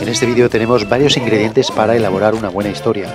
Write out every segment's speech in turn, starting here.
En este vídeo tenemos varios ingredientes para elaborar una buena historia.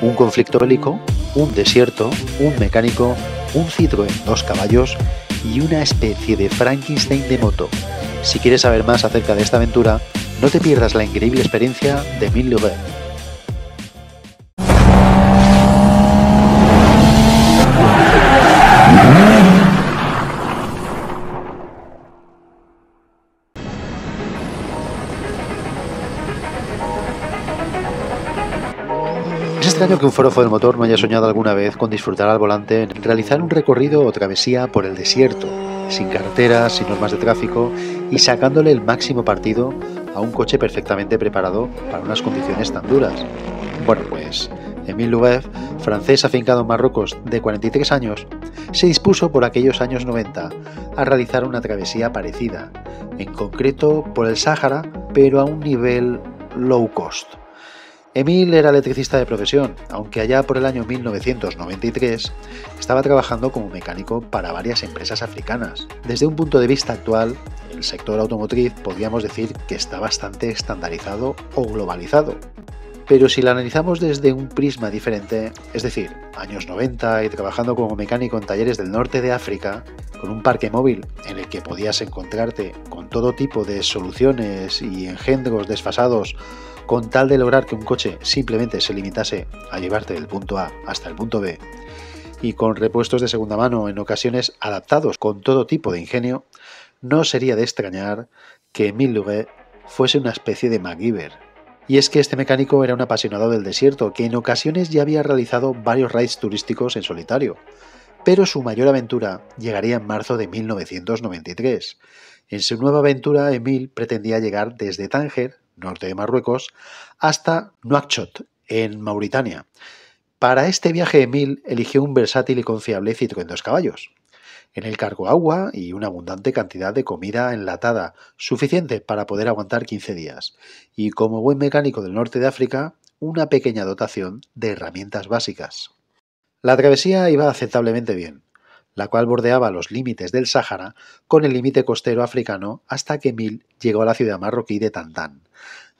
Un conflicto bélico, un desierto, un mecánico, un Citroën dos caballos y una especie de Frankenstein de moto. Si quieres saber más acerca de esta aventura, no te pierdas la increíble experiencia de Emile Es extraño que un forofo del motor no haya soñado alguna vez con disfrutar al volante en realizar un recorrido o travesía por el desierto, sin carreteras, sin normas de tráfico y sacándole el máximo partido a un coche perfectamente preparado para unas condiciones tan duras. Bueno, pues Emile Louvet, francés afincado en Marruecos de 43 años, se dispuso por aquellos años 90 a realizar una travesía parecida, en concreto por el Sáhara, pero a un nivel low cost. Emil era electricista de profesión, aunque allá por el año 1993 estaba trabajando como mecánico para varias empresas africanas. Desde un punto de vista actual, el sector automotriz podríamos decir que está bastante estandarizado o globalizado. Pero si la analizamos desde un prisma diferente, es decir, años 90 y trabajando como mecánico en talleres del norte de África, con un parque móvil en el que podías encontrarte con todo tipo de soluciones y engendros desfasados con tal de lograr que un coche simplemente se limitase a llevarte del punto A hasta el punto B, y con repuestos de segunda mano en ocasiones adaptados con todo tipo de ingenio, no sería de extrañar que Emile Louvet fuese una especie de MacGyver. Y es que este mecánico era un apasionado del desierto que en ocasiones ya había realizado varios raids turísticos en solitario, pero su mayor aventura llegaría en marzo de 1993. En su nueva aventura, Emile pretendía llegar desde Tánger norte de Marruecos, hasta Nouakchott, en Mauritania. Para este viaje, Emil eligió un versátil y confiable Citroën dos caballos. En el cargo agua y una abundante cantidad de comida enlatada, suficiente para poder aguantar 15 días. Y como buen mecánico del norte de África, una pequeña dotación de herramientas básicas. La travesía iba aceptablemente bien, la cual bordeaba los límites del Sáhara con el límite costero africano hasta que Emil llegó a la ciudad marroquí de Tantán.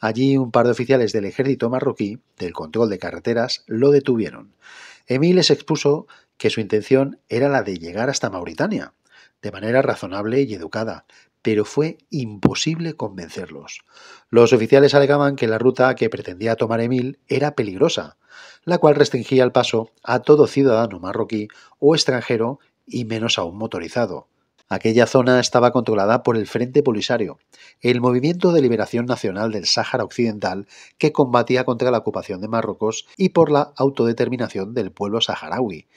Allí un par de oficiales del ejército marroquí, del control de carreteras, lo detuvieron. Emil les expuso que su intención era la de llegar hasta Mauritania, de manera razonable y educada, pero fue imposible convencerlos. Los oficiales alegaban que la ruta que pretendía tomar Emil era peligrosa, la cual restringía el paso a todo ciudadano marroquí o extranjero y menos aún motorizado. Aquella zona estaba controlada por el Frente Polisario, el movimiento de liberación nacional del Sáhara Occidental que combatía contra la ocupación de Marruecos y por la autodeterminación del pueblo saharaui.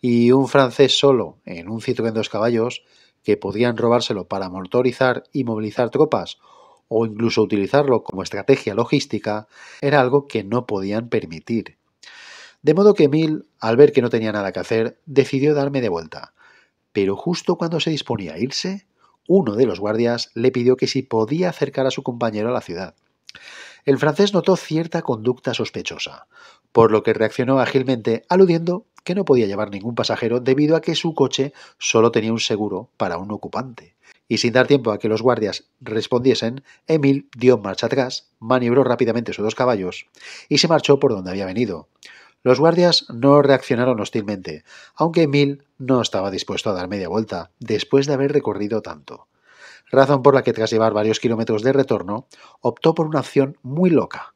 Y un francés solo, en un Citroën dos caballos, que podían robárselo para motorizar y movilizar tropas o incluso utilizarlo como estrategia logística, era algo que no podían permitir. De modo que Emil, al ver que no tenía nada que hacer, decidió darme de vuelta. Pero justo cuando se disponía a irse, uno de los guardias le pidió que si podía acercar a su compañero a la ciudad. El francés notó cierta conducta sospechosa, por lo que reaccionó ágilmente aludiendo que no podía llevar ningún pasajero debido a que su coche solo tenía un seguro para un ocupante. Y sin dar tiempo a que los guardias respondiesen, Emil dio marcha atrás, maniobró rápidamente sus dos caballos y se marchó por donde había venido. Los guardias no reaccionaron hostilmente, aunque Emil no estaba dispuesto a dar media vuelta, después de haber recorrido tanto. Razón por la que tras llevar varios kilómetros de retorno, optó por una opción muy loca.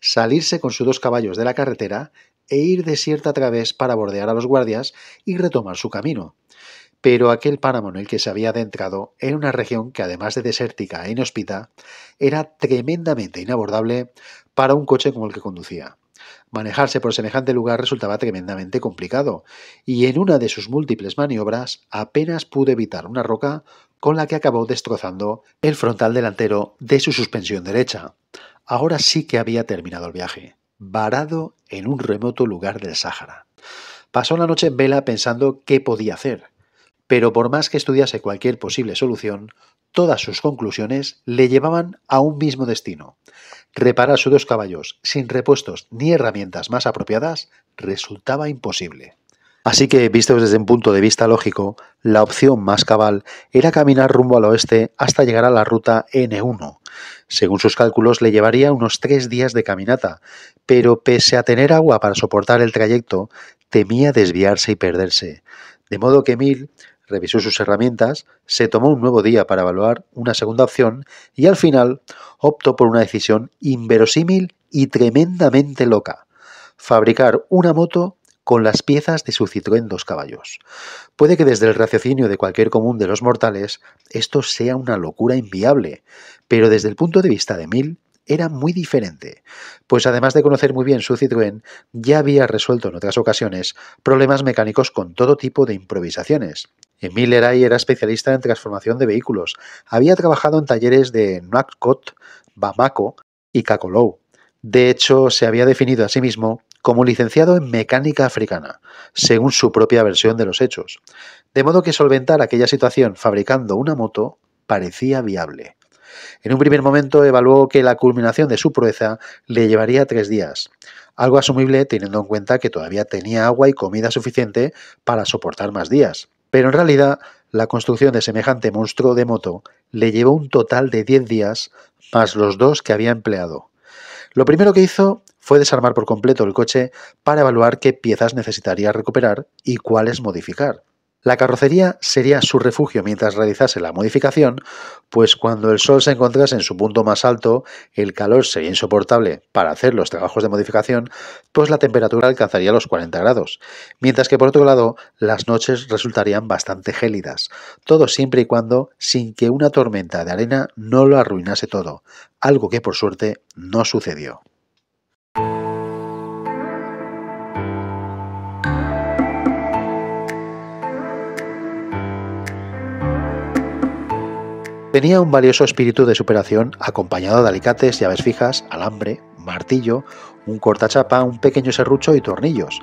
Salirse con sus dos caballos de la carretera e ir desierta a través para bordear a los guardias y retomar su camino. Pero aquel páramo en el que se había adentrado era una región que, además de desértica e inhóspita, era tremendamente inabordable para un coche como el que conducía. Manejarse por semejante lugar resultaba tremendamente complicado, y en una de sus múltiples maniobras apenas pudo evitar una roca con la que acabó destrozando el frontal delantero de su suspensión derecha. Ahora sí que había terminado el viaje, varado en un remoto lugar del Sáhara. Pasó la noche en vela pensando qué podía hacer, pero por más que estudiase cualquier posible solución, todas sus conclusiones le llevaban a un mismo destino, Reparar sus dos caballos sin repuestos ni herramientas más apropiadas resultaba imposible. Así que, visto desde un punto de vista lógico, la opción más cabal era caminar rumbo al oeste hasta llegar a la ruta N1. Según sus cálculos, le llevaría unos tres días de caminata, pero pese a tener agua para soportar el trayecto, temía desviarse y perderse. De modo que Emil revisó sus herramientas, se tomó un nuevo día para evaluar una segunda opción y al final optó por una decisión inverosímil y tremendamente loca. Fabricar una moto con las piezas de su Citroën dos caballos. Puede que desde el raciocinio de cualquier común de los mortales esto sea una locura inviable, pero desde el punto de vista de Mil era muy diferente, pues además de conocer muy bien su Citroën, ya había resuelto en otras ocasiones problemas mecánicos con todo tipo de improvisaciones. Emil Eray era especialista en transformación de vehículos, había trabajado en talleres de Nouakchott, Bamako y Kakolou. De hecho, se había definido a sí mismo como licenciado en mecánica africana, según su propia versión de los hechos. De modo que solventar aquella situación fabricando una moto parecía viable. En un primer momento evaluó que la culminación de su proeza le llevaría tres días, algo asumible teniendo en cuenta que todavía tenía agua y comida suficiente para soportar más días. Pero en realidad, la construcción de semejante monstruo de moto le llevó un total de diez días más los dos que había empleado. Lo primero que hizo fue desarmar por completo el coche para evaluar qué piezas necesitaría recuperar y cuáles modificar. La carrocería sería su refugio mientras realizase la modificación, pues cuando el sol se encontrase en su punto más alto, el calor sería insoportable para hacer los trabajos de modificación, pues la temperatura alcanzaría los 40 grados, mientras que por otro lado las noches resultarían bastante gélidas, todo siempre y cuando sin que una tormenta de arena no lo arruinase todo, algo que por suerte no sucedió. Tenía un valioso espíritu de superación acompañado de alicates, llaves fijas, alambre, martillo, un cortachapa, un pequeño serrucho y tornillos.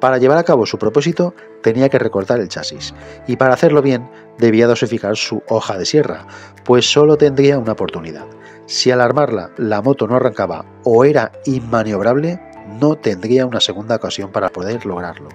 Para llevar a cabo su propósito tenía que recortar el chasis y para hacerlo bien debía dosificar su hoja de sierra, pues solo tendría una oportunidad. Si al armarla la moto no arrancaba o era inmaniobrable, no tendría una segunda ocasión para poder lograrlo.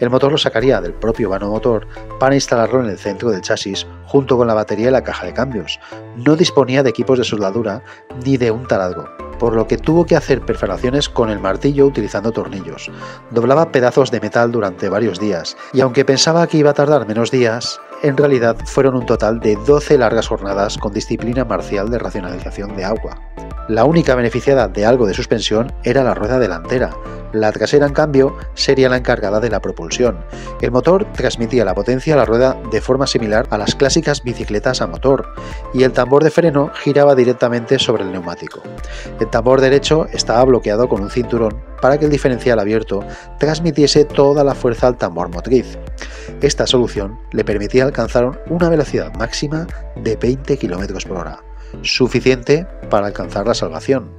El motor lo sacaría del propio vano motor para instalarlo en el centro del chasis junto con la batería y la caja de cambios. No disponía de equipos de soldadura ni de un taladro, por lo que tuvo que hacer perforaciones con el martillo utilizando tornillos. Doblaba pedazos de metal durante varios días, y aunque pensaba que iba a tardar menos días, en realidad fueron un total de 12 largas jornadas con disciplina marcial de racionalización de agua. La única beneficiada de algo de suspensión era la rueda delantera. La trasera, en cambio, sería la encargada de la propulsión. El motor transmitía la potencia a la rueda de forma similar a las clásicas bicicletas a motor, y el tambor de freno giraba directamente sobre el neumático. El tambor derecho estaba bloqueado con un cinturón para que el diferencial abierto transmitiese toda la fuerza al tambor motriz. Esta solución le permitía alcanzar una velocidad máxima de 20 km por hora suficiente para alcanzar la salvación.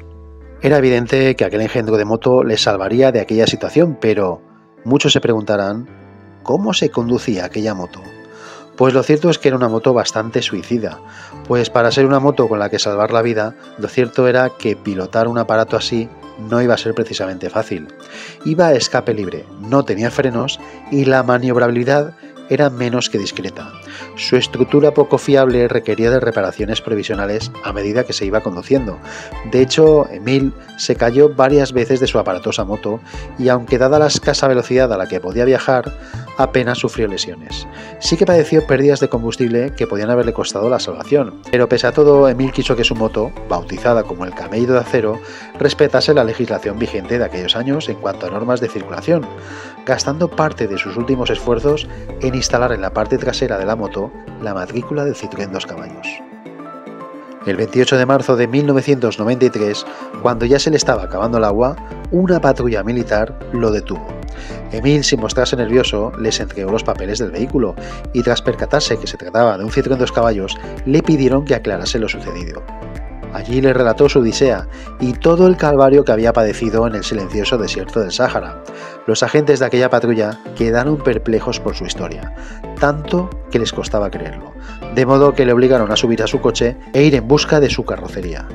Era evidente que aquel engendro de moto le salvaría de aquella situación, pero muchos se preguntarán cómo se conducía aquella moto. Pues lo cierto es que era una moto bastante suicida, pues para ser una moto con la que salvar la vida, lo cierto era que pilotar un aparato así no iba a ser precisamente fácil. Iba a escape libre, no tenía frenos y la maniobrabilidad era menos que discreta. Su estructura poco fiable requería de reparaciones provisionales a medida que se iba conduciendo. De hecho, Emil se cayó varias veces de su aparatosa moto y aunque dada la escasa velocidad a la que podía viajar, apenas sufrió lesiones. Sí que padeció pérdidas de combustible que podían haberle costado la salvación, pero pese a todo, Emil quiso que su moto, bautizada como el camello de acero, respetase la legislación vigente de aquellos años en cuanto a normas de circulación, gastando parte de sus últimos esfuerzos en instalar en la parte trasera de la moto la matrícula del Citroën dos caballos. El 28 de marzo de 1993, cuando ya se le estaba acabando el agua, una patrulla militar lo detuvo. Emil, sin mostrarse nervioso, les entregó los papeles del vehículo y tras percatarse que se trataba de un Citroën dos caballos, le pidieron que aclarase lo sucedido. Allí le relató su odisea y todo el calvario que había padecido en el silencioso desierto del Sáhara. Los agentes de aquella patrulla quedaron perplejos por su historia, tanto que les costaba creerlo, de modo que le obligaron a subir a su coche e ir en busca de su carrocería.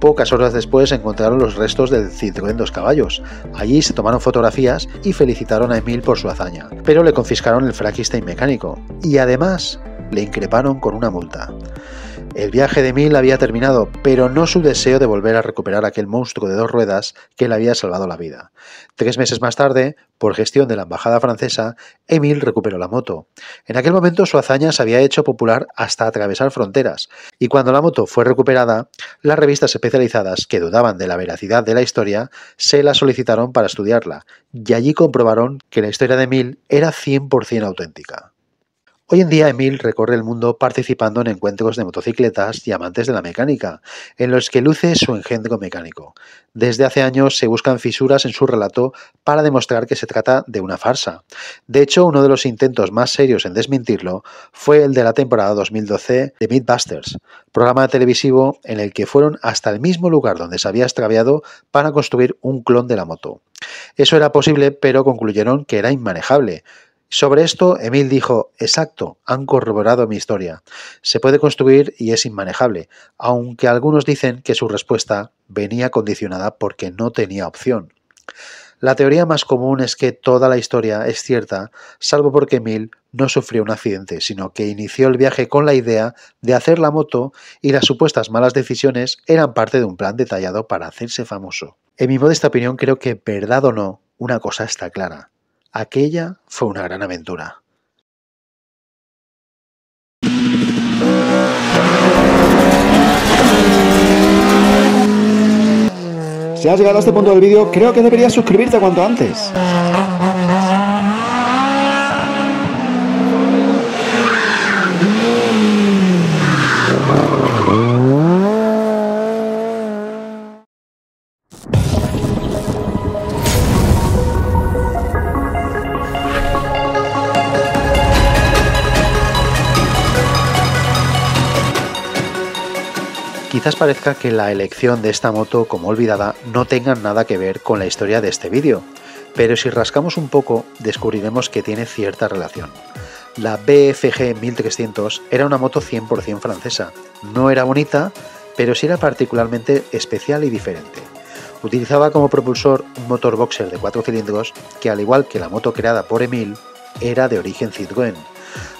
Pocas horas después encontraron los restos del Citroën dos caballos. Allí se tomaron fotografías y felicitaron a Emil por su hazaña, pero le confiscaron el Frankenstein mecánico y además le increparon con una multa. El viaje de Emil había terminado, pero no su deseo de volver a recuperar aquel monstruo de dos ruedas que le había salvado la vida. Tres meses más tarde, por gestión de la embajada francesa, Emil recuperó la moto. En aquel momento su hazaña se había hecho popular hasta atravesar fronteras, y cuando la moto fue recuperada, las revistas especializadas que dudaban de la veracidad de la historia se la solicitaron para estudiarla, y allí comprobaron que la historia de Emil era 100% auténtica. Hoy en día Emil recorre el mundo participando en encuentros de motocicletas y amantes de la mecánica, en los que luce su engendro mecánico. Desde hace años se buscan fisuras en su relato para demostrar que se trata de una farsa. De hecho, uno de los intentos más serios en desmentirlo fue el de la temporada 2012 de Mythbusters, programa televisivo en el que fueron hasta el mismo lugar donde se había extraviado para construir un clon de la moto. Eso era posible, pero concluyeron que era inmanejable, sobre esto, Emil dijo, exacto, han corroborado mi historia. Se puede construir y es inmanejable, aunque algunos dicen que su respuesta venía condicionada porque no tenía opción. La teoría más común es que toda la historia es cierta, salvo porque Emil no sufrió un accidente, sino que inició el viaje con la idea de hacer la moto y las supuestas malas decisiones eran parte de un plan detallado para hacerse famoso. En mi modesta opinión creo que, verdad o no, una cosa está clara. Aquella fue una gran aventura. Si has llegado a este punto del vídeo, creo que deberías suscribirte cuanto antes. Quizás parezca que la elección de esta moto como olvidada no tenga nada que ver con la historia de este vídeo, pero si rascamos un poco descubriremos que tiene cierta relación. La BFG 1300 era una moto 100% francesa. No era bonita, pero sí era particularmente especial y diferente. Utilizaba como propulsor un motor boxer de 4 cilindros que al igual que la moto creada por Emile, era de origen Citroën,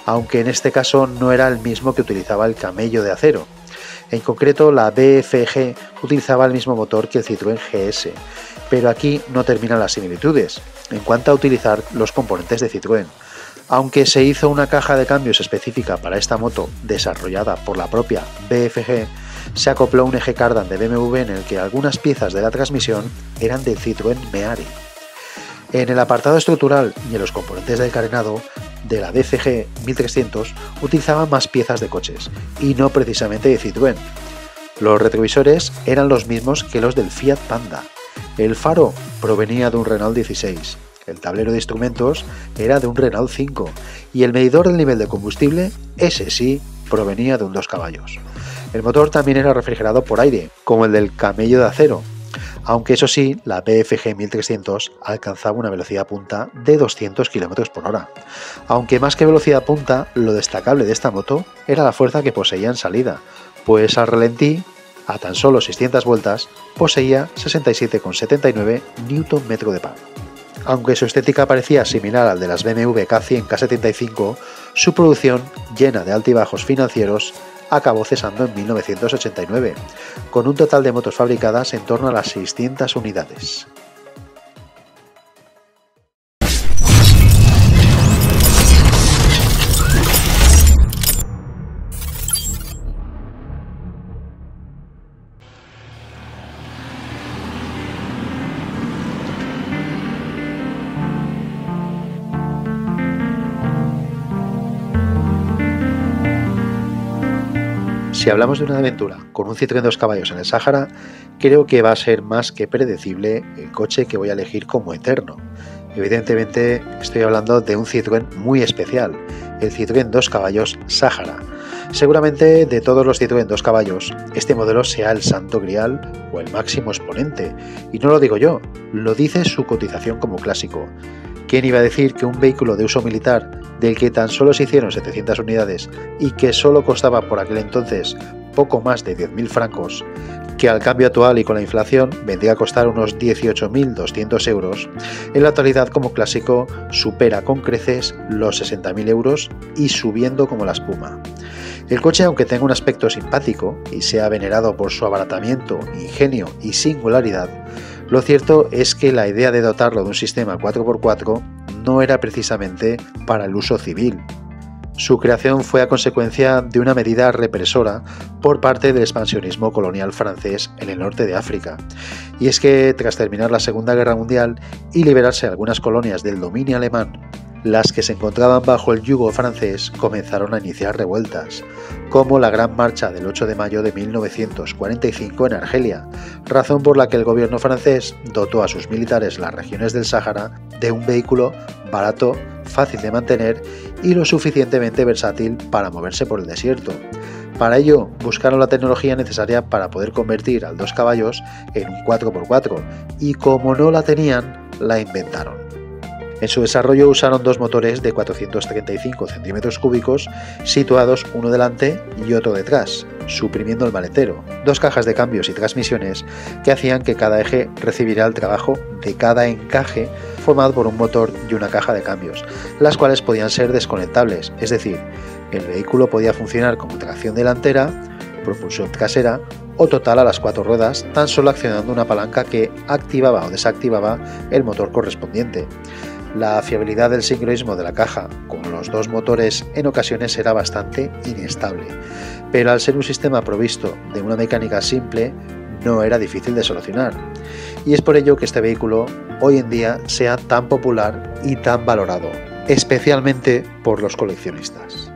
aunque en este caso no era el mismo que utilizaba el camello de acero, en concreto, la BFG utilizaba el mismo motor que el Citroën GS, pero aquí no terminan las similitudes en cuanto a utilizar los componentes de Citroën. Aunque se hizo una caja de cambios específica para esta moto desarrollada por la propia BFG, se acopló un eje cardan de BMW en el que algunas piezas de la transmisión eran del Citroën Meari. En el apartado estructural y en los componentes del carenado, de la DCG 1300 utilizaban más piezas de coches, y no precisamente de Citroën. Los retrovisores eran los mismos que los del Fiat Panda. El faro provenía de un Renault 16, el tablero de instrumentos era de un Renault 5 y el medidor del nivel de combustible, ese sí, provenía de un 2 caballos. El motor también era refrigerado por aire, como el del camello de acero, aunque eso sí, la BFG 1300 alcanzaba una velocidad punta de 200 km por hora. Aunque más que velocidad punta, lo destacable de esta moto era la fuerza que poseía en salida, pues al ralentí, a tan solo 600 vueltas, poseía 67,79 Nm de par. Aunque su estética parecía similar al de las BMW K100 K75, su producción, llena de altibajos financieros, acabó cesando en 1989, con un total de motos fabricadas en torno a las 600 unidades. Si hablamos de una aventura con un Citroën dos caballos en el Sáhara, creo que va a ser más que predecible el coche que voy a elegir como eterno. Evidentemente estoy hablando de un Citroën muy especial, el Citroën dos caballos Sáhara. Seguramente de todos los Citroën dos caballos, este modelo sea el santo grial o el máximo exponente. Y no lo digo yo, lo dice su cotización como clásico. ¿Quién iba a decir que un vehículo de uso militar, del que tan solo se hicieron 700 unidades y que solo costaba por aquel entonces poco más de 10.000 francos, que al cambio actual y con la inflación vendría a costar unos 18.200 euros, en la actualidad como clásico supera con creces los 60.000 euros y subiendo como la espuma. El coche, aunque tenga un aspecto simpático y sea venerado por su abaratamiento, ingenio y singularidad, lo cierto es que la idea de dotarlo de un sistema 4x4 no era precisamente para el uso civil, su creación fue a consecuencia de una medida represora por parte del expansionismo colonial francés en el norte de África. Y es que tras terminar la Segunda Guerra Mundial y liberarse algunas colonias del dominio alemán, las que se encontraban bajo el yugo francés comenzaron a iniciar revueltas, como la Gran Marcha del 8 de mayo de 1945 en Argelia, razón por la que el gobierno francés dotó a sus militares las regiones del Sáhara de un vehículo barato, fácil de mantener y lo suficientemente versátil para moverse por el desierto. Para ello, buscaron la tecnología necesaria para poder convertir al dos caballos en un 4x4 y como no la tenían, la inventaron. En su desarrollo usaron dos motores de 435 centímetros cúbicos situados uno delante y otro detrás, suprimiendo el maletero, dos cajas de cambios y transmisiones que hacían que cada eje recibiera el trabajo de cada encaje formado por un motor y una caja de cambios, las cuales podían ser desconectables, es decir, el vehículo podía funcionar como tracción delantera, propulsión trasera o total a las cuatro ruedas, tan solo accionando una palanca que activaba o desactivaba el motor correspondiente. La fiabilidad del sincronismo de la caja con los dos motores en ocasiones era bastante inestable, pero al ser un sistema provisto de una mecánica simple, no era difícil de solucionar. Y es por ello que este vehículo hoy en día sea tan popular y tan valorado, especialmente por los coleccionistas.